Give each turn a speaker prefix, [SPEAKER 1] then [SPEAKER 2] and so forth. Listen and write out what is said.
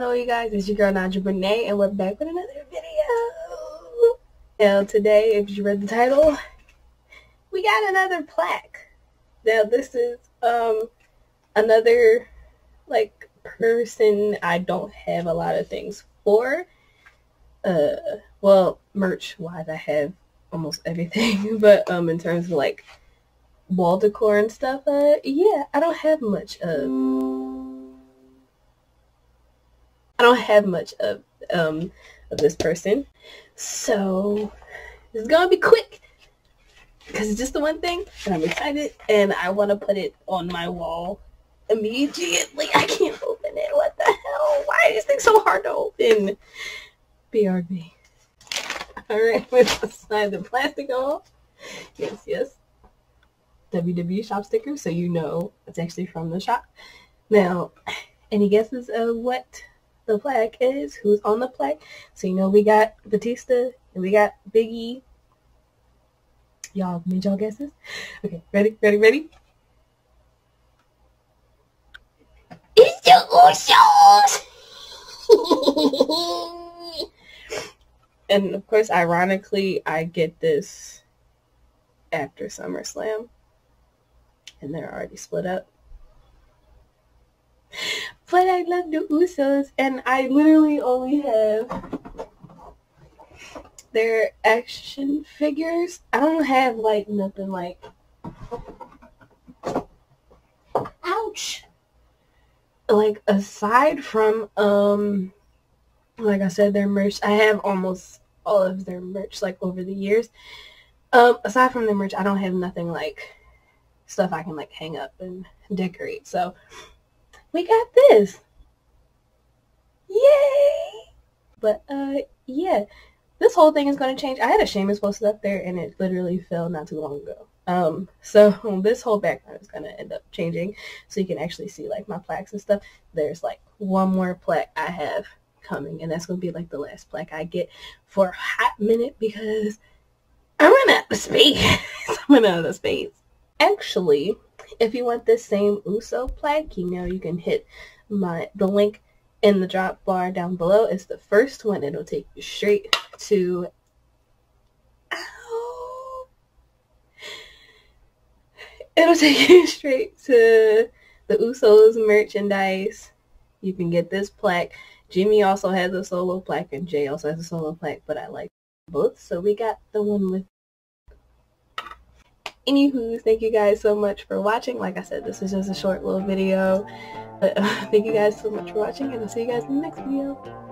[SPEAKER 1] you guys? It's your girl Naja Brinee and we're back with another video. Now today, if you read the title, we got another plaque. Now this is um another like person I don't have a lot of things for. Uh well merch wise I have almost everything, but um in terms of like wall decor and stuff, uh yeah, I don't have much of I don't have much of um of this person. So it's gonna be quick because it's just the one thing and I'm excited and I want to put it on my wall immediately. I can't open it. What the hell? Why is this thing so hard to open? BRB. Alright, let's slide the plastic off. Yes, yes. WWE shop sticker so you know it's actually from the shop. Now, any guesses of what the plaque is, who's on the plaque. So you know we got Batista and we got Biggie. Y'all made y'all guesses? Okay, ready, ready, ready? It's the Usos! and of course, ironically, I get this after SummerSlam. And they're already split up I love the Usos, and I literally only have their action figures. I don't have like nothing like. Ouch! Like aside from um, like I said, their merch. I have almost all of their merch like over the years. Um, aside from their merch, I don't have nothing like stuff I can like hang up and decorate. So we got this. Yay! But uh yeah, this whole thing is going to change. I had a Sheamus posted up there and it literally fell not too long ago. Um, so this whole background is going to end up changing so you can actually see like my plaques and stuff. There's like one more plaque I have coming and that's going to be like the last plaque I get for a hot minute because I'm running out of space. I'm running out of space. Actually, if you want this same Uso plaque, you know you can hit my the link in the drop bar down below. It's the first one. It'll take you straight to. It'll take you straight to the Usos merchandise. You can get this plaque. Jimmy also has a solo plaque and Jey also has a solo plaque, but I like both. So we got the one with Anywho, thank you guys so much for watching. Like I said, this is just a short little video. But uh, thank you guys so much for watching, and I'll see you guys in the next video.